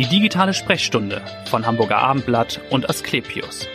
Die digitale Sprechstunde von Hamburger Abendblatt und Asklepios.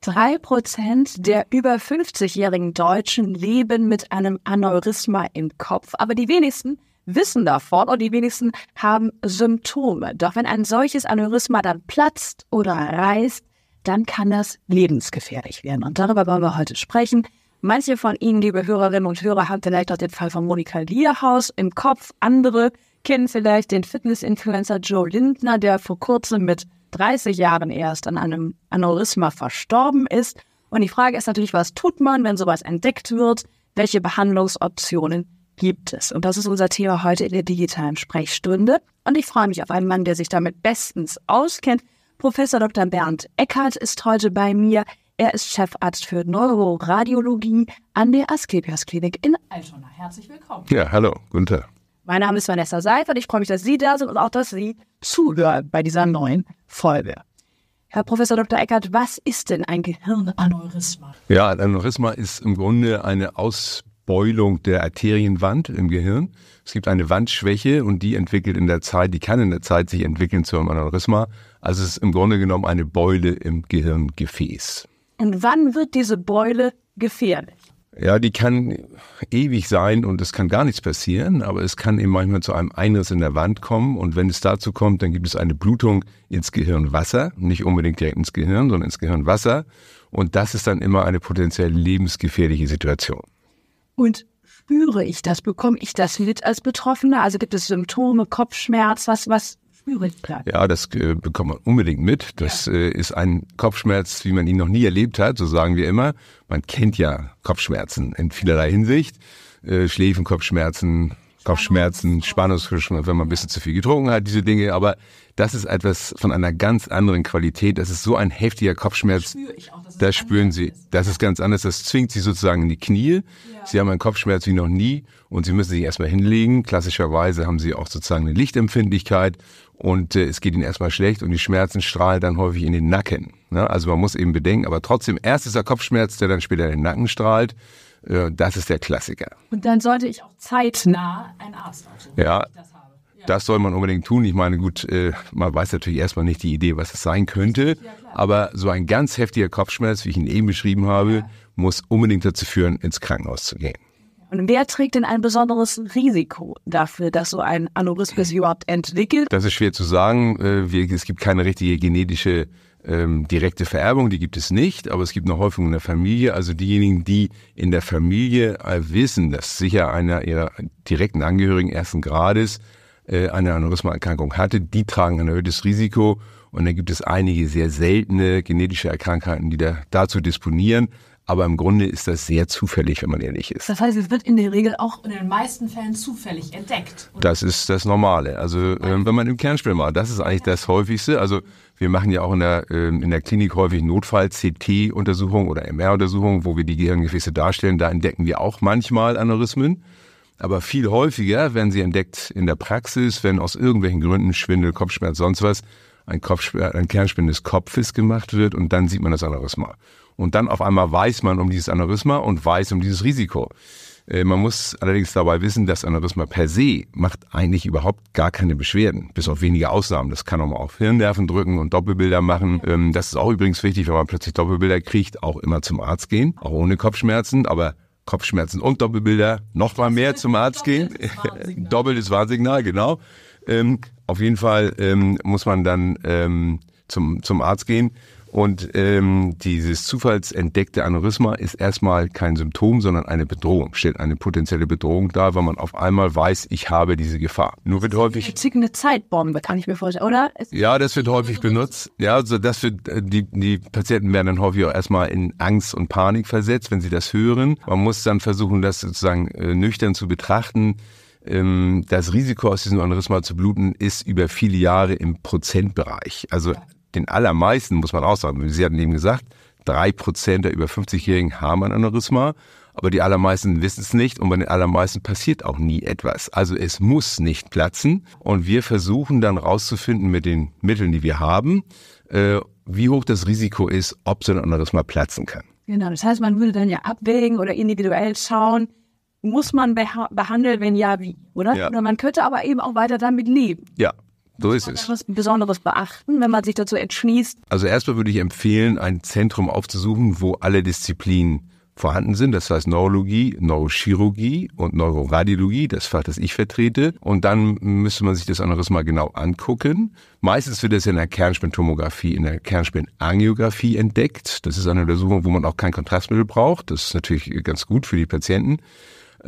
Drei Prozent der über 50-jährigen Deutschen leben mit einem Aneurysma im Kopf, aber die wenigsten wissen davon und die wenigsten haben Symptome. Doch wenn ein solches Aneurysma dann platzt oder reißt, dann kann das lebensgefährlich werden. Und darüber wollen wir heute sprechen. Manche von Ihnen, liebe Hörerinnen und Hörer, haben vielleicht auch den Fall von Monika Lierhaus im Kopf. Andere kennen vielleicht den Fitness-Influencer Joe Lindner, der vor kurzem mit 30 Jahren erst an einem Aneurysma verstorben ist. Und die Frage ist natürlich, was tut man, wenn sowas entdeckt wird? Welche Behandlungsoptionen gibt es? Und das ist unser Thema heute in der digitalen Sprechstunde. Und ich freue mich auf einen Mann, der sich damit bestens auskennt. Professor Dr. Bernd Eckert ist heute bei mir. Er ist Chefarzt für Neuroradiologie an der Asklepios Klinik in Altona. Herzlich willkommen. Ja, hallo, Tag. Mein Name ist Vanessa Seifert. Ich freue mich, dass Sie da sind und auch, dass Sie zuhören bei dieser neuen Folge. Herr Professor Dr. Eckert, was ist denn ein Gehirnaneurysma? Ja, ein Aneurysma ist im Grunde eine Ausbeulung der Arterienwand im Gehirn. Es gibt eine Wandschwäche und die entwickelt in der Zeit, die kann in der Zeit sich entwickeln zu einem Aneurysma. Also es ist im Grunde genommen eine Beule im Gehirngefäß. Und wann wird diese Beule gefährlich? Ja, die kann ewig sein und es kann gar nichts passieren, aber es kann eben manchmal zu einem Einriss in der Wand kommen und wenn es dazu kommt, dann gibt es eine Blutung ins Gehirnwasser, nicht unbedingt direkt ins Gehirn, sondern ins Gehirnwasser und das ist dann immer eine potenziell lebensgefährliche Situation. Und spüre ich das? Bekomme ich das mit als Betroffener? Also gibt es Symptome, Kopfschmerz? Was, was ja, das äh, bekommt man unbedingt mit. Das ja. äh, ist ein Kopfschmerz, wie man ihn noch nie erlebt hat, so sagen wir immer. Man kennt ja Kopfschmerzen in vielerlei Hinsicht. Äh, Schläfenkopfschmerzen, Kopfschmerzen, Spannungsschmerzen, wenn man ein bisschen zu viel getrunken hat, diese Dinge. Aber das ist etwas von einer ganz anderen Qualität. Das ist so ein heftiger Kopfschmerz. Das, das spüren Sie. Das ist ganz anders. Das zwingt Sie sozusagen in die Knie. Ja. Sie haben einen Kopfschmerz wie noch nie und Sie müssen sich erstmal hinlegen. Klassischerweise haben Sie auch sozusagen eine Lichtempfindlichkeit und äh, es geht ihnen erstmal schlecht und die Schmerzen strahlen dann häufig in den Nacken. Ne? Also man muss eben bedenken, aber trotzdem, erst ist der Kopfschmerz, der dann später in den Nacken strahlt. Äh, das ist der Klassiker. Und dann sollte ich auch zeitnah einen Arzt aufsuchen, ja. Das, soll man unbedingt tun. Ich meine, gut, äh, man weiß natürlich erstmal nicht die Idee, was es sein könnte. Ja, aber so ein ganz heftiger Kopfschmerz, wie ich ihn eben beschrieben habe, ja. muss unbedingt dazu führen, ins Krankenhaus zu gehen. Und wer trägt denn ein besonderes Risiko dafür, dass so ein Aneurysmus überhaupt entwickelt? Das ist schwer zu sagen. Äh, es gibt keine richtige genetische ähm, direkte Vererbung, die gibt es nicht, aber es gibt eine Häufung in der Familie. Also diejenigen, die in der Familie wissen, dass sicher einer ihrer direkten Angehörigen ersten Grades äh, eine Aneurysma-Erkrankung hatte, die tragen ein erhöhtes Risiko. Und dann gibt es einige sehr seltene genetische Erkrankheiten, die da dazu disponieren. Aber im Grunde ist das sehr zufällig, wenn man ehrlich ist. Das heißt, es wird in der Regel auch in den meisten Fällen zufällig entdeckt. Oder? Das ist das Normale. Also äh, wenn man im Kernspiel macht, das ist eigentlich das häufigste. Also wir machen ja auch in der, äh, in der Klinik häufig Notfall-CT-Untersuchungen oder MR-Untersuchungen, wo wir die Gehirngefäße darstellen. Da entdecken wir auch manchmal Aneurysmen. Aber viel häufiger werden sie entdeckt in der Praxis, wenn aus irgendwelchen Gründen Schwindel, Kopfschmerz, sonst was, ein, Kopfschmerz, ein Kernspinnen des Kopfes gemacht wird und dann sieht man das Aneurysma. Und dann auf einmal weiß man um dieses Aneurysma und weiß um dieses Risiko. Äh, man muss allerdings dabei wissen, das Aneurysma per se macht eigentlich überhaupt gar keine Beschwerden, bis auf wenige Ausnahmen. Das kann auch mal auf Hirnnerven drücken und Doppelbilder machen. Ähm, das ist auch übrigens wichtig, wenn man plötzlich Doppelbilder kriegt, auch immer zum Arzt gehen, auch ohne Kopfschmerzen. Aber Kopfschmerzen und Doppelbilder, noch mal mehr zum Arzt gehen. Doppeltes Warnsignal, genau. Ähm, auf jeden Fall ähm, muss man dann ähm, zum, zum Arzt gehen. Und ähm, dieses zufallsentdeckte Aneurysma ist erstmal kein Symptom, sondern eine Bedrohung, stellt eine potenzielle Bedrohung dar, weil man auf einmal weiß, ich habe diese Gefahr. Nur wird häufig eine Zeitbombe, kann ich mir vorstellen, oder? Ja, das wird häufig benutzt. Ja, also das wird äh, die die Patienten werden dann häufig auch erstmal in Angst und Panik versetzt, wenn sie das hören. Man muss dann versuchen, das sozusagen äh, nüchtern zu betrachten ähm, das Risiko aus diesem Aneurysma zu bluten ist über viele Jahre im Prozentbereich. Also den allermeisten, muss man auch sagen, Sie hatten eben gesagt, drei Prozent der über 50-Jährigen haben ein Aneurysma, aber die allermeisten wissen es nicht und bei den allermeisten passiert auch nie etwas. Also es muss nicht platzen und wir versuchen dann rauszufinden mit den Mitteln, die wir haben, äh, wie hoch das Risiko ist, ob so ein Aneurysma platzen kann. Genau, das heißt, man würde dann ja abwägen oder individuell schauen, muss man beha behandeln, wenn ja, wie, oder? Ja. Oder man könnte aber eben auch weiter damit leben. Ja, So ist es. Was Besonderes beachten, wenn man sich dazu entschließt? Also erstmal würde ich empfehlen, ein Zentrum aufzusuchen, wo alle Disziplinen vorhanden sind. Das heißt Neurologie, Neurochirurgie und Neuroradiologie, das Fach, das ich vertrete. Und dann müsste man sich das anderes mal genau angucken. Meistens wird das in der Kernspintomographie, in der Kernspinangiografie entdeckt. Das ist eine Untersuchung, wo man auch kein Kontrastmittel braucht. Das ist natürlich ganz gut für die Patienten.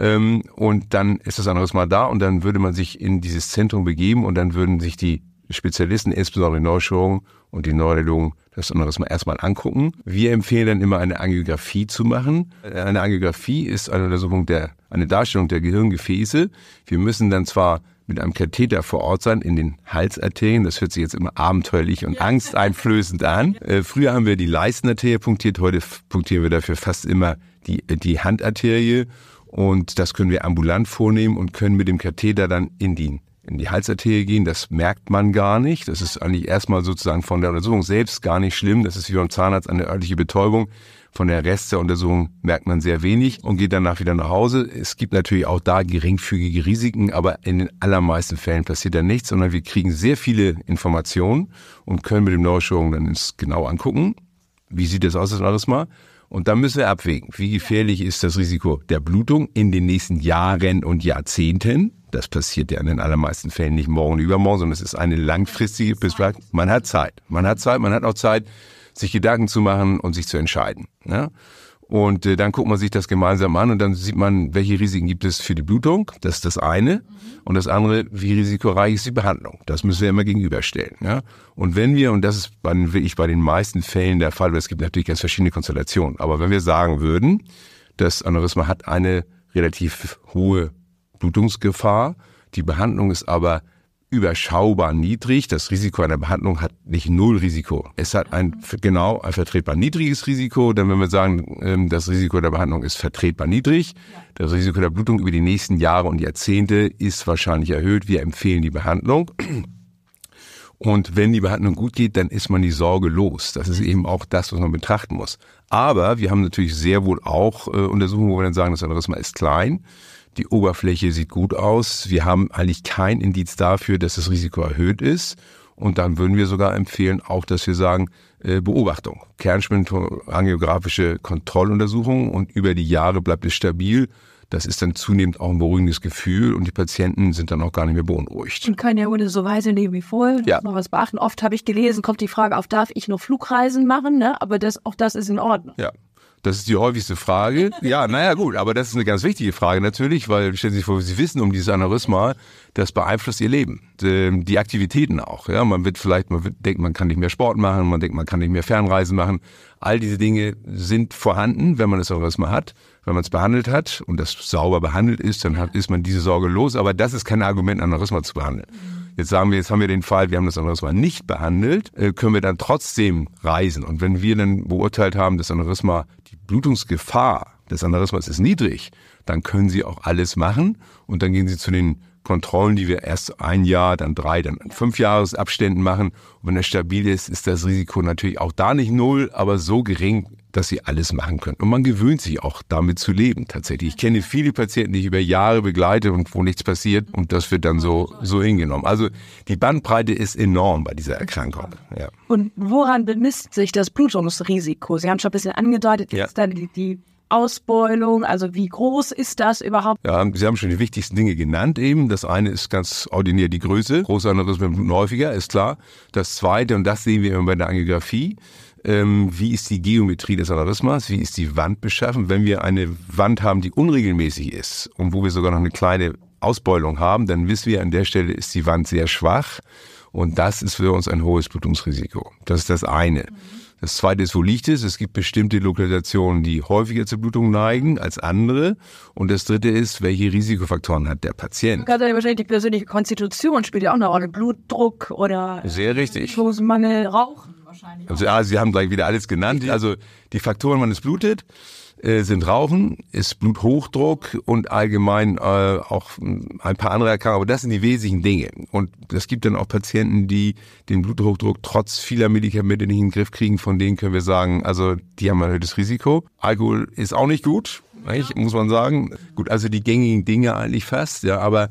Ähm, und dann ist das anderes mal da und dann würde man sich in dieses Zentrum begeben und dann würden sich die Spezialisten, insbesondere die Neurochirurgen und die Neurologen, das anderes mal erstmal angucken. Wir empfehlen dann immer eine Angiografie zu machen. Eine Angiografie ist eine Untersuchung der, eine Darstellung der Gehirngefäße. Wir müssen dann zwar mit einem Katheter vor Ort sein in den Halsarterien. Das hört sich jetzt immer abenteuerlich und angsteinflößend an. Äh, früher haben wir die Leistenarterie punktiert, heute punktieren wir dafür fast immer die, die Handarterie. Und das können wir ambulant vornehmen und können mit dem Katheter dann in die in die Halsarterie gehen, das merkt man gar nicht. Das ist eigentlich erstmal sozusagen von der Untersuchung selbst gar nicht schlimm. Das ist wie beim Zahnarzt eine örtliche Betäubung. Von der Rest der Untersuchung merkt man sehr wenig und geht danach wieder nach Hause. Es gibt natürlich auch da geringfügige Risiken, aber in den allermeisten Fällen passiert da nichts, sondern wir kriegen sehr viele Informationen und können mit dem Neurochirurgen dann genau angucken. Wie sieht das aus, das alles mal? Und dann müssen wir abwägen, wie gefährlich ist das Risiko der Blutung in den nächsten Jahren und Jahrzehnten das passiert ja in den allermeisten Fällen nicht morgen und übermorgen, sondern es ist eine langfristige Perspektive. Man hat Zeit. Man hat Zeit, man hat auch Zeit, sich Gedanken zu machen und sich zu entscheiden. Ja? Und äh, dann guckt man sich das gemeinsam an und dann sieht man, welche Risiken gibt es für die Blutung. Das ist das eine. Und das andere, wie risikoreich ist die Behandlung. Das müssen wir immer gegenüberstellen. Ja? Und wenn wir, und das ist bei, wirklich bei den meisten Fällen der Fall, weil es gibt natürlich ganz verschiedene Konstellationen, aber wenn wir sagen würden, das Aneurysma hat eine relativ hohe Blutungsgefahr. Die Behandlung ist aber überschaubar niedrig. Das Risiko einer Behandlung hat nicht null Risiko. Es hat ein genau ein vertretbar niedriges Risiko. Denn wenn wir sagen, ähm, das Risiko der Behandlung ist vertretbar niedrig, das Risiko der Blutung über die nächsten Jahre und Jahrzehnte ist wahrscheinlich erhöht. Wir empfehlen die Behandlung. Und wenn die Behandlung gut geht, dann ist man die Sorge los. Das ist eben auch das, was man betrachten muss. Aber wir haben natürlich sehr wohl auch äh, Untersuchungen, wo wir dann sagen, das Aneurysma ist klein. Die Oberfläche sieht gut aus. Wir haben eigentlich kein Indiz dafür, dass das Risiko erhöht ist. Und dann würden wir sogar empfehlen, auch, dass wir sagen, äh, Beobachtung, Kernspinangiografische Kontrolluntersuchung und über die Jahre bleibt es stabil. Das ist dann zunehmend auch ein beruhigendes Gefühl und die Patienten sind dann auch gar nicht mehr beunruhigt. Und können ja ohne so Weise leben wie vorher. Ja. Noch was beachten. Oft habe ich gelesen, kommt die Frage auf, darf ich noch Flugreisen machen? Ne? Aber das, auch das ist in Ordnung. Ja. Das ist die häufigste Frage. Ja, naja, gut, aber das ist eine ganz wichtige Frage natürlich, weil stellen Sie sich vor, Sie wissen um dieses Aneurysma, das beeinflusst Ihr Leben, ähm, die Aktivitäten auch. Ja, man wird vielleicht, man denkt, man kann nicht mehr Sport machen, man denkt, man kann nicht mehr Fernreisen machen. All diese Dinge sind vorhanden, wenn man das Aneurysma hat, wenn man es behandelt hat und das sauber behandelt ist, dann hat, ist man diese Sorge los. Aber das ist kein Argument, Aneurysma zu behandeln. Jetzt sagen wir, jetzt haben wir den Fall, wir haben das Aneurysma nicht behandelt, äh, können wir dann trotzdem reisen. Und wenn wir dann beurteilt haben, das Aneurysma Blutungsgefahr des Aneurysmas ist niedrig, dann können Sie auch alles machen und dann gehen Sie zu den Kontrollen, die wir erst ein Jahr, dann drei, dann fünf Jahresabständen machen. Und wenn er stabil ist, ist das Risiko natürlich auch da nicht null, aber so gering, dass sie alles machen können. Und man gewöhnt sich auch damit zu leben tatsächlich. Ich kenne viele Patienten, die ich über Jahre begleite und wo nichts passiert und das wird dann so, so hingenommen. Also die Bandbreite ist enorm bei dieser Erkrankung. Ja. Und woran bemisst sich das Blutungsrisiko? Sie haben schon ein bisschen angedeutet, ja. ist dann die, die Ausbeulung? Also wie groß ist das überhaupt? Ja, Sie haben schon die wichtigsten Dinge genannt eben. Das eine ist ganz ordinär die Größe. Große Aneurysmen bluten häufiger, ist klar. Das zweite, und das sehen wir immer bei der Angiografie, ähm, wie ist die Geometrie des Aneurysmas, wie ist die Wand beschaffen. Wenn wir eine Wand haben, die unregelmäßig ist und wo wir sogar noch eine kleine Ausbeulung haben, dann wissen wir, an der Stelle ist die Wand sehr schwach und das ist für uns ein hohes Blutungsrisiko. Das ist das eine. Das zweite ist, wo liegt es? Es gibt bestimmte Lokalisationen, die häufiger zur Blutung neigen als andere. Und das dritte ist, welche Risikofaktoren hat der Patient? Gerade wahrscheinlich die persönliche Konstitution spielt ja auch eine Rolle. Blutdruck oder Sehr richtig. Mangel, Rauchen wahrscheinlich. Also, ja, Sie haben gleich wieder alles genannt. Also die Faktoren, wann es blutet, äh, sind Rauchen, ist Bluthochdruck und allgemein äh, auch ein paar andere Erkrankungen. Aber das sind die wesentlichen Dinge. Und es gibt dann auch Patienten, die den Bluthochdruck trotz vieler Medikamente nicht in den Griff kriegen. Von denen können wir sagen, also die haben ein erhöhtes Risiko. Alkohol ist auch nicht gut, nicht, muss man sagen. Gut, also die gängigen Dinge eigentlich fast, ja, aber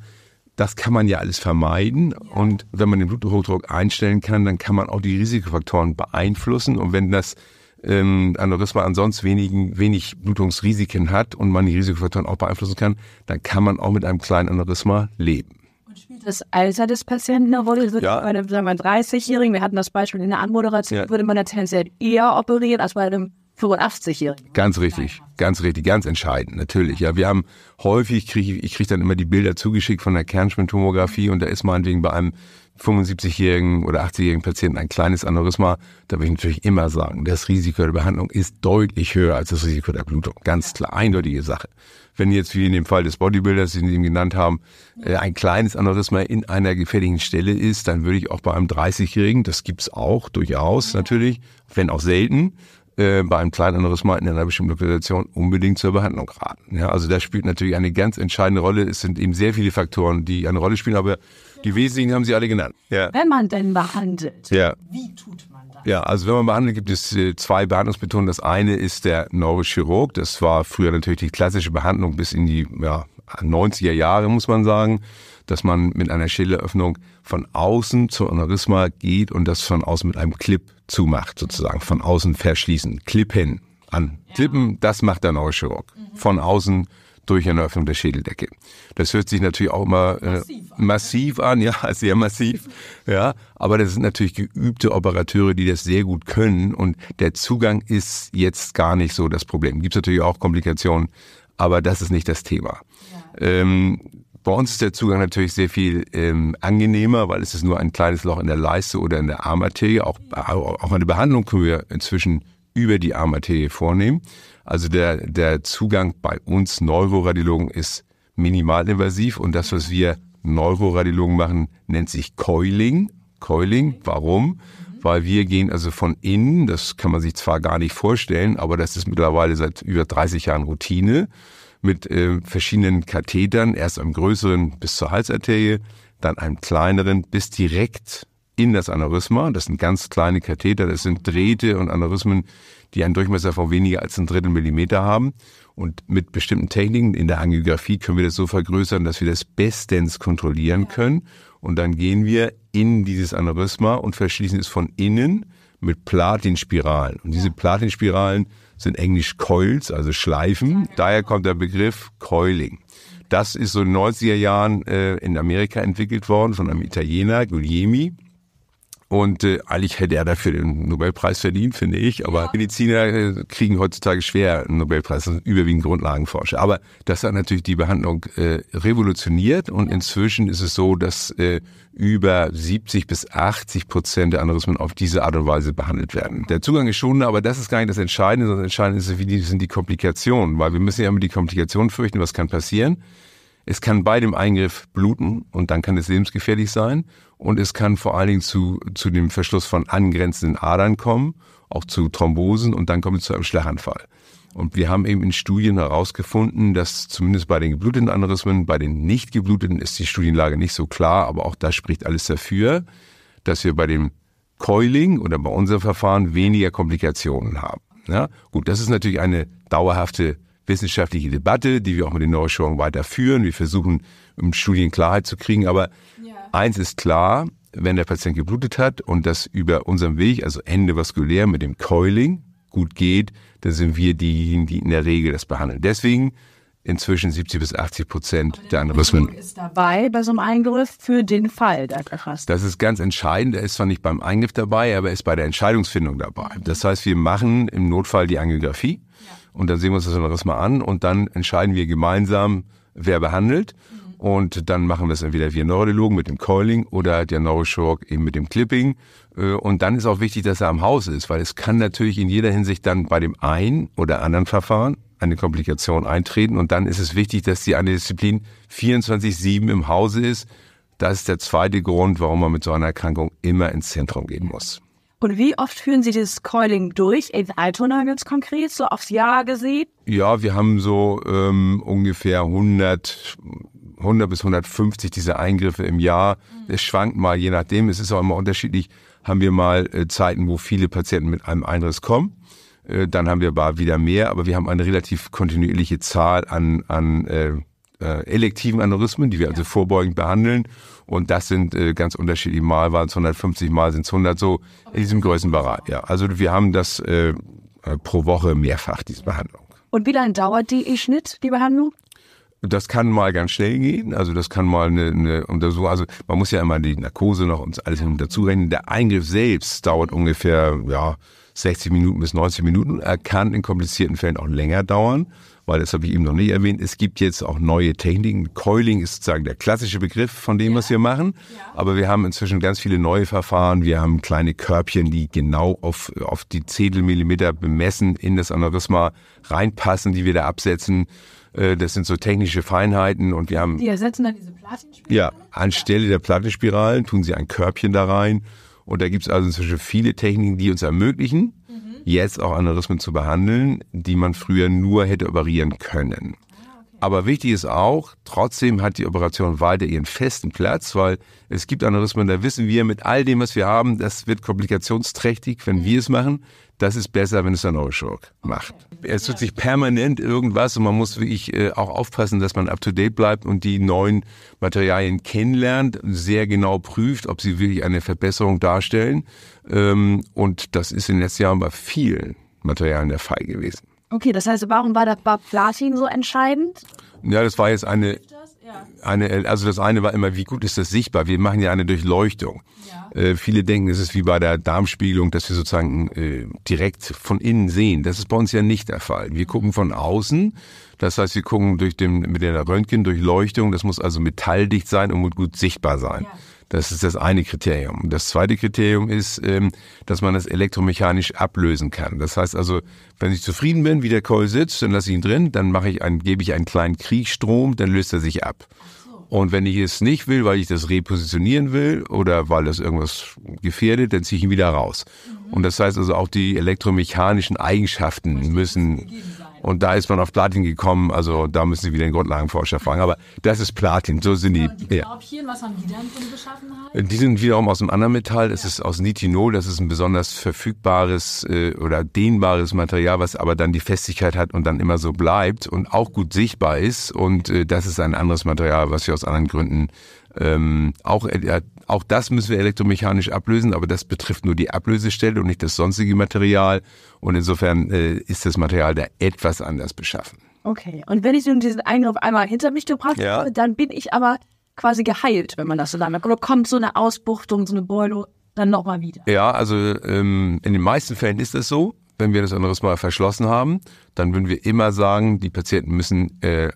das kann man ja alles vermeiden. Und wenn man den Bluthochdruck einstellen kann, dann kann man auch die Risikofaktoren beeinflussen. Und wenn das ähm, Aneurysma ansonsten wenigen, wenig Blutungsrisiken hat und man die Risikofaktoren auch beeinflussen kann, dann kann man auch mit einem kleinen Aneurysma leben. Und spielt das Alter des Patienten eine Rolle? Ja. Bei einem sagen wir, 30-Jährigen, wir hatten das Beispiel in der Anmoderation, ja. würde man ja tendenziell eher operieren als bei einem 85-Jährigen. Ganz richtig, ganz richtig, ganz entscheidend, natürlich. Ja, wir haben häufig, kriege ich, ich kriege dann immer die Bilder zugeschickt von der Kernspintomographie und da ist meinetwegen bei einem 75-jährigen oder 80-jährigen Patienten ein kleines Aneurysma, da will ich natürlich immer sagen, das Risiko der Behandlung ist deutlich höher als das Risiko der Blutung. Ganz klar, eindeutige Sache. Wenn jetzt wie in dem Fall des Bodybuilders, den Sie ihm genannt haben, äh, ein kleines Aneurysma in einer gefährlichen Stelle ist, dann würde ich auch bei einem 30-Jährigen, das gibt's auch durchaus natürlich, wenn auch selten, äh, bei einem kleinen Aneurysma in einer bestimmten Lokalisation unbedingt zur Behandlung raten. Ja, also das spielt natürlich eine ganz entscheidende Rolle. Es sind eben sehr viele Faktoren, die eine Rolle spielen, aber die wesentlichen haben Sie alle genannt. Ja. Wenn man denn behandelt, ja. wie tut man das? Ja, also wenn man behandelt, gibt es äh, zwei Behandlungsmethoden. Das eine ist der Neurochirurg. Das war früher natürlich die klassische Behandlung bis in die ja, 90er Jahre, muss man sagen dass man mit einer Schädelöffnung von außen zur Aneurysma geht und das von außen mit einem Clip zumacht, sozusagen von außen verschließen, Klippen an. Klippen, das macht der Neurochirurg. Von außen durch eine Öffnung der Schädeldecke. Das hört sich natürlich auch immer äh, massiv, an, massiv an, ja, sehr massiv, ja. Aber das sind natürlich geübte Operateure, die das sehr gut können und der Zugang ist jetzt gar nicht so das Problem. Gibt es natürlich auch Komplikationen, aber das ist nicht das Thema. Ähm, bei uns ist der Zugang natürlich sehr viel ähm, angenehmer, weil es ist nur ein kleines Loch in der Leiste oder in der Armarterie. Auch, auch eine Behandlung können wir inzwischen über die Armarterie vornehmen. Also der, der Zugang bei uns Neuroradiologen ist minimalinvasiv und das, was wir Neuroradiologen machen, nennt sich Coiling. Coiling, warum? Weil wir gehen also von innen, das kann man sich zwar gar nicht vorstellen, aber das ist mittlerweile seit über 30 Jahren Routine mit äh, verschiedenen Kathetern, erst einem größeren bis zur Halsarterie, dann einem kleineren bis direkt in das Aneurysma. Das sind ganz kleine Katheter, das sind Drähte und Aneurysmen, die einen Durchmesser von weniger als ein Drittel Millimeter haben. Und mit bestimmten Techniken in der Angiografie können wir das so vergrößern, dass wir das bestens kontrollieren können. Und dann gehen wir in dieses Aneurysma und verschließen es von innen mit Platinspiralen. Und diese Platinspiralen sind englisch Coils, also Schleifen. Daher kommt der Begriff Coiling. Das ist so in den 90er Jahren äh, in Amerika entwickelt worden von einem Italiener, Guglielmi. Und äh, eigentlich hätte er dafür den Nobelpreis verdient, finde ich. Aber ja. Mediziner äh, kriegen heutzutage schwer einen Nobelpreis, das sind überwiegend Grundlagenforscher. Aber das hat natürlich die Behandlung äh, revolutioniert und inzwischen ist es so, dass äh, über 70 bis 80 Prozent der Aneurysmen auf diese Art und Weise behandelt werden. Der Zugang ist schon, aber das ist gar nicht das Entscheidende, sondern das Entscheidende ist, wie die, sind die Komplikationen, weil wir müssen ja immer die Komplikationen fürchten, was kann passieren. Es kann bei dem Eingriff bluten und dann kann es lebensgefährlich sein. Und es kann vor allen Dingen zu, zu dem Verschluss von angrenzenden Adern kommen, auch zu Thrombosen und dann kommt es zu einem Schlaganfall. Und wir haben eben in Studien herausgefunden, dass zumindest bei den gebluteten Aneurysmen, bei den nicht gebluteten ist die Studienlage nicht so klar, aber auch da spricht alles dafür, dass wir bei dem Coiling oder bei unserem Verfahren weniger Komplikationen haben. Ja, gut, das ist natürlich eine dauerhafte wissenschaftliche Debatte, die wir auch mit den Neurochirurgen weiterführen. Wir versuchen, im Studien Klarheit zu kriegen. Aber ja. Eins ist klar, wenn der Patient geblutet hat und das über unserem Weg, also endovaskulär mit dem Coiling, gut geht, dann sind wir diejenigen, die in der Regel das behandeln. Deswegen inzwischen 70 bis 80 Prozent der Aneurysmen. ist dabei bei so einem Eingriff für den Fall der erfasst. Das ist ganz entscheidend. Er ist zwar nicht beim Eingriff dabei, aber er ist bei der Entscheidungsfindung dabei. Das heißt, wir machen im Notfall die Angiografie und dann sehen wir uns das anderes mal an und dann entscheiden wir gemeinsam, wer behandelt. Mhm. Und dann machen wir es entweder wir Neurologen mit dem Coiling oder der Neurochirurg eben mit dem Clipping. Äh, und dann ist auch wichtig, dass er am Haus ist, weil es kann natürlich in jeder Hinsicht dann bei dem einen oder anderen Verfahren eine Komplikation eintreten. Und dann ist es wichtig, dass die eine Disziplin 24-7 im Hause ist. Das ist der zweite Grund, warum man mit so einer Erkrankung immer ins Zentrum gehen muss. Und wie oft führen Sie dieses Coiling durch in Altona ganz konkret, so aufs Jahr gesehen? Ja, wir haben so ähm, ungefähr 100, 100 bis 150 diese Eingriffe im Jahr. Mhm. Es schwankt mal, je nachdem. Es ist auch immer unterschiedlich. Haben wir mal äh, Zeiten, wo viele Patienten mit einem Einriss kommen. Äh, dann haben wir aber wieder mehr, aber wir haben eine relativ kontinuierliche Zahl an, an äh, äh, elektiven Aneurysmen, die wir also vorbeugend behandeln. Und das sind äh, ganz unterschiedliche Mal, waren es 150 Mal, sind es 100 so in diesem Größenbereich. Ja, also wir haben das äh, pro Woche mehrfach, diese Behandlung. Und wie lange dauert die E-Schnitt, die Behandlung? Das kann mal ganz schnell gehen, also das kann mal eine, eine Untersuchung, also man muss ja immer die Narkose noch und alles dazu rechnen. Der Eingriff selbst dauert ungefähr ja 60 Minuten bis 90 Minuten. Er kann in komplizierten Fällen auch länger dauern, weil das habe ich eben noch nicht erwähnt. Es gibt jetzt auch neue Techniken. Coiling ist sozusagen der klassische Begriff von dem, ja. was wir machen. Ja. Aber wir haben inzwischen ganz viele neue Verfahren. Wir haben kleine Körbchen, die genau auf, auf die Zehntelmillimeter bemessen in das Aneurysma reinpassen, die wir da absetzen. Äh, das sind so technische Feinheiten und wir haben. Die ersetzen dann diese Platinspiralen? Ja, anstelle der Platinspiralen tun sie ein Körbchen da rein. Und da gibt es also inzwischen viele Techniken, die uns ermöglichen. Jetzt auch Aneurysmen zu behandeln, die man früher nur hätte operieren können. Aber wichtig ist auch, trotzdem hat die Operation weiter ihren festen Platz, weil es gibt Aneurysmen, da wissen wir mit all dem, was wir haben, das wird komplikationsträchtig, wenn wir es machen. Das ist besser, wenn es der Neurochirurg macht. Es tut sich permanent irgendwas und man muss wirklich äh, auch aufpassen, dass man up to date bleibt und die neuen Materialien kennenlernt, sehr genau prüft, ob sie wirklich eine Verbesserung darstellen. Ähm, und das ist in den letzten Jahren bei vielen Materialien der Fall gewesen. Okay, das heißt, warum war das bei Platin so entscheidend? Ja, das war jetzt eine, eine, also das eine war immer, wie gut ist das sichtbar? Wir machen ja eine Durchleuchtung. Ja. Äh, viele denken, es ist wie bei der Darmspiegelung, dass wir sozusagen äh, direkt von innen sehen. Das ist bei uns ja nicht der Fall. Wir gucken von außen. Das heißt, wir gucken durch den, mit der Röntgendurchleuchtung. Das muss also metalldicht sein und gut sichtbar sein. Ja. Das ist das eine Kriterium. Das zweite Kriterium ist, ähm, dass man das elektromechanisch ablösen kann. Das heißt also, wenn ich zufrieden bin, wie der Coil sitzt, dann lasse ich ihn drin, dann mache ich einen, gebe ich einen kleinen Kriechstrom, dann löst er sich ab. Und wenn ich es nicht will, weil ich das repositionieren will oder weil das irgendwas gefährdet, dann ziehe ich ihn wieder raus. Mhm. Und das heißt also auch die elektromechanischen Eigenschaften müssen und da ist man auf Platin gekommen, also da müssen Sie wieder den Grundlagenforscher fragen. Aber das ist Platin, so sind die. die Körbchen, ja. was haben die dann für eine Beschaffenheit? Die sind wiederum aus einem anderen Metall, das ja. ist aus Nitinol, das ist ein besonders verfügbares äh, oder dehnbares Material, was aber dann die Festigkeit hat und dann immer so bleibt und auch gut sichtbar ist. Und äh, das ist ein anderes Material, was wir aus anderen Gründen ähm, auch, äh, auch das müssen wir elektromechanisch ablösen, aber das betrifft nur die Ablösestelle und nicht das sonstige Material. Und insofern äh, ist das Material da etwas anders beschaffen. Okay, und wenn ich nun diesen Eingriff einmal hinter mich gebracht ja. habe, dann bin ich aber quasi geheilt, wenn man das so lange. Oder kommt so eine Ausbuchtung, so eine Beulung dann nochmal wieder? Ja, also ähm, in den meisten Fällen ist das so. Wenn wir das anderes Mal verschlossen haben, dann würden wir immer sagen, die Patienten müssen äh,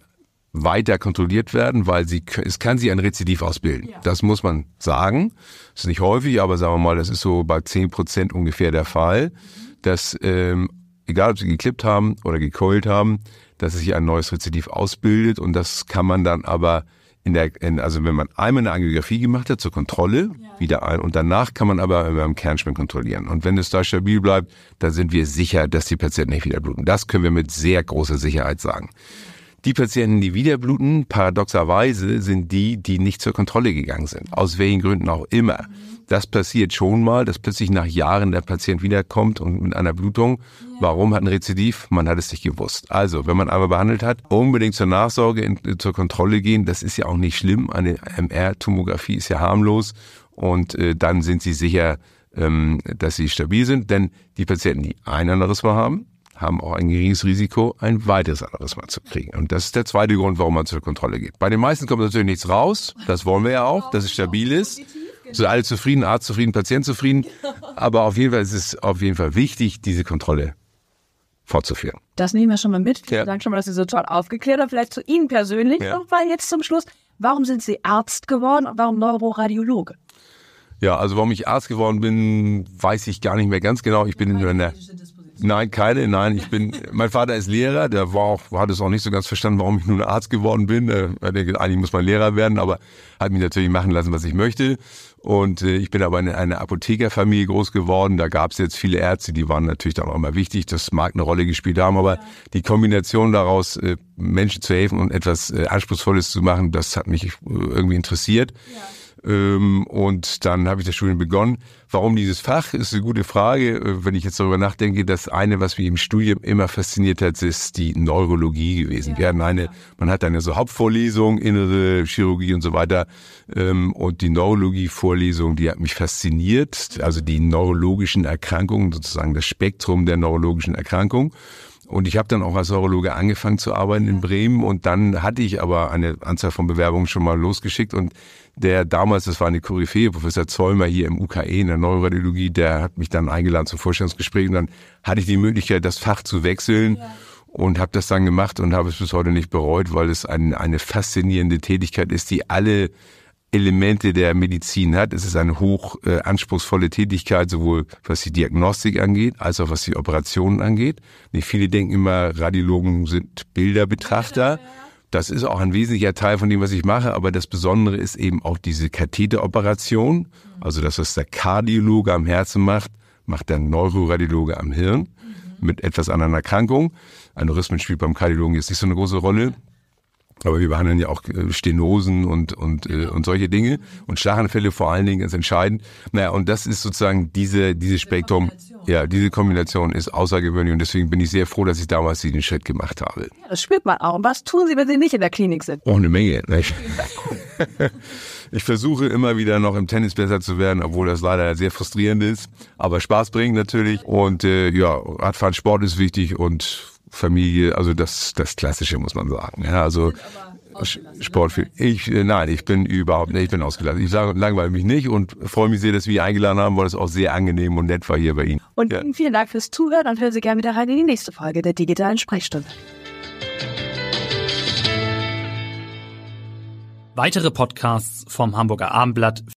weiter kontrolliert werden, weil sie, es kann sie ein Rezidiv ausbilden. Ja. Das muss man sagen. Das ist nicht häufig, aber sagen wir mal, das ist so bei zehn Prozent ungefähr der Fall, dass, ähm, egal ob sie geklippt haben oder gekeult haben, dass sich ein neues Rezidiv ausbildet und das kann man dann aber in der, in, also wenn man einmal eine Angiografie gemacht hat zur Kontrolle, ja. wieder ein und danach kann man aber beim Kernspin kontrollieren. Und wenn es da stabil bleibt, dann sind wir sicher, dass die Patienten nicht wieder bluten. Das können wir mit sehr großer Sicherheit sagen. Die Patienten, die wiederbluten, paradoxerweise sind die, die nicht zur Kontrolle gegangen sind. Aus welchen Gründen auch immer. Das passiert schon mal, dass plötzlich nach Jahren der Patient wiederkommt und mit einer Blutung. Warum hat ein Rezidiv? Man hat es nicht gewusst. Also, wenn man einmal behandelt hat, unbedingt zur Nachsorge, in, zur Kontrolle gehen. Das ist ja auch nicht schlimm. Eine MR-Tomographie ist ja harmlos. Und äh, dann sind sie sicher, ähm, dass sie stabil sind. Denn die Patienten, die ein anderes Mal haben, haben auch ein geringes Risiko, ein weiteres anderes Mal zu kriegen. Und das ist der zweite Grund, warum man zur Kontrolle geht. Bei den meisten kommt natürlich nichts raus. Das wollen wir ja auch, dass es stabil ist. So alle zufrieden, Arzt zufrieden, Patient zufrieden. Aber auf jeden Fall ist es auf jeden Fall wichtig, diese Kontrolle fortzuführen. Das nehmen wir schon mal mit. Vielen ja. Dank schon mal, dass Sie so toll aufgeklärt haben. Vielleicht zu Ihnen persönlich ja. noch mal jetzt zum Schluss. Warum sind Sie Arzt geworden und warum Neuroradiologe? Ja, also warum ich Arzt geworden bin, weiß ich gar nicht mehr ganz genau. Ich bin in der Nein, keine, nein. Ich bin, mein Vater ist Lehrer, der war auch, hat es auch nicht so ganz verstanden, warum ich nun Arzt geworden bin. Er denkt, eigentlich muss man Lehrer werden, aber hat mich natürlich machen lassen, was ich möchte. Und äh, ich bin aber in einer Apothekerfamilie groß geworden. Da gab es jetzt viele Ärzte, die waren natürlich dann auch immer wichtig. Das mag eine Rolle gespielt haben, aber die Kombination daraus, äh, Menschen zu helfen und etwas äh, Anspruchsvolles zu machen, das hat mich äh, irgendwie interessiert. Ja. Ähm, und dann habe ich das Studium begonnen. Warum dieses Fach, ist eine gute Frage. Äh, wenn ich jetzt darüber nachdenke, das eine, was mich im Studium immer fasziniert hat, ist die Neurologie gewesen. Ja, Wir hatten eine, man hat eine so Hauptvorlesung, innere Chirurgie und so weiter. Ähm, und die Neurologie-Vorlesung, die hat mich fasziniert. Also die neurologischen Erkrankungen, sozusagen das Spektrum der neurologischen Erkrankungen. Und ich habe dann auch als Neurologe angefangen zu arbeiten in Bremen. Und dann hatte ich aber eine Anzahl von Bewerbungen schon mal losgeschickt. Und der damals, das war eine Koryphäe, Professor Zollmer hier im UKE in der Neuroradiologie, der hat mich dann eingeladen zum Vorstellungsgespräch. Und dann hatte ich die Möglichkeit, das Fach zu wechseln. Ja. und habe das dann gemacht und habe es bis heute nicht bereut, weil es ein, eine faszinierende Tätigkeit ist, die alle Elemente der Medizin hat. Es ist eine hoch äh, anspruchsvolle Tätigkeit, sowohl was die Diagnostik angeht, als auch was die Operationen angeht. Nicht viele denken immer, Radiologen sind Bilderbetrachter. Das ist auch ein wesentlicher Teil von dem, was ich mache, aber das Besondere ist eben auch diese Katheteroperation. Also das, was der Kardiologe am Herzen macht, macht der Neuroradiologe am Hirn mit etwas anderen Erkrankungen. Aneurysmen spielt beim Kardiologen jetzt nicht so eine große Rolle. Aber wir behandeln ja auch äh, Stenosen und, und, äh, und solche Dinge und Schlaganfälle vor allen Dingen ganz entscheidend. Naja, und das ist sozusagen diese, diese Spektrum. Ja, diese Kombination ist außergewöhnlich und deswegen bin ich sehr froh, dass ich damals diesen Schritt gemacht habe. Ja, das spürt man auch. Und was tun Sie, wenn Sie nicht in der Klinik sind? Auch eine Menge. Nicht? ich versuche immer wieder noch im Tennis besser zu werden, obwohl das leider sehr frustrierend ist. Aber Spaß bringt natürlich. Und äh, ja, Radfahren, Sport ist wichtig und Familie, also das, das Klassische muss man sagen. Ja, also Sport für ich äh, nein, ich bin überhaupt nicht, ich bin ausgelassen. Ich sage, langweile mich nicht und freue mich sehr, dass wir eingeladen haben, weil es auch sehr angenehm und nett war hier bei Ihnen. Und ja. vielen Dank fürs Zuhören und hören Sie gerne wieder rein in die nächste Folge der digitalen Sprechstunde. Weitere Podcasts vom Hamburger Abendblatt